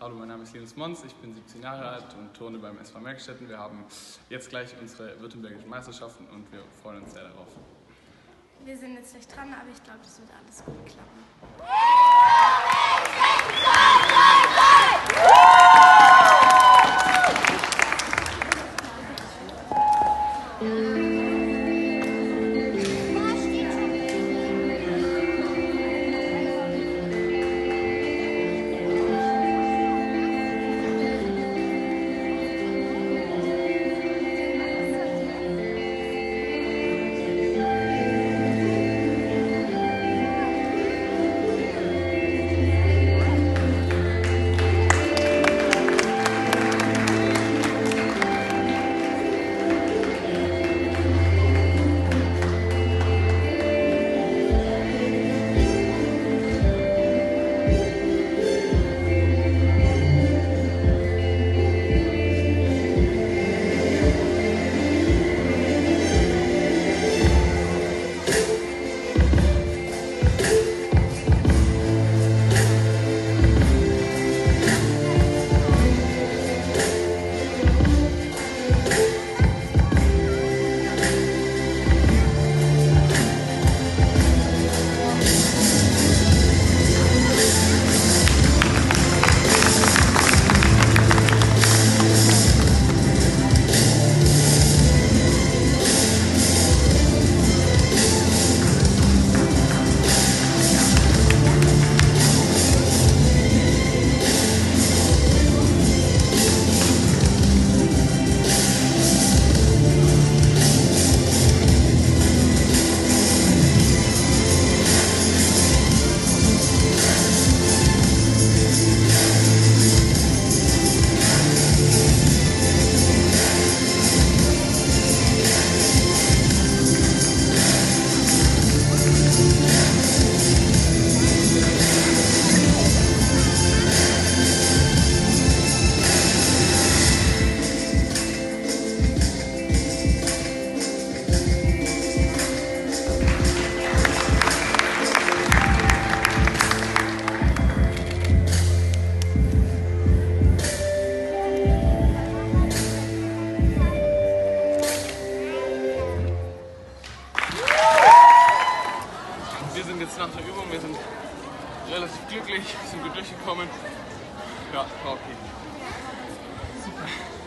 Hallo, mein Name ist Linus Mons, ich bin 17 Jahre alt und turne beim SV Merkstetten. Wir haben jetzt gleich unsere württembergischen Meisterschaften und wir freuen uns sehr darauf. Wir sind jetzt nicht dran, aber ich glaube, das wird alles gut klappen. Wir sind jetzt nach der Übung, wir sind relativ glücklich, sind gut durchgekommen. Ja, war okay. Super.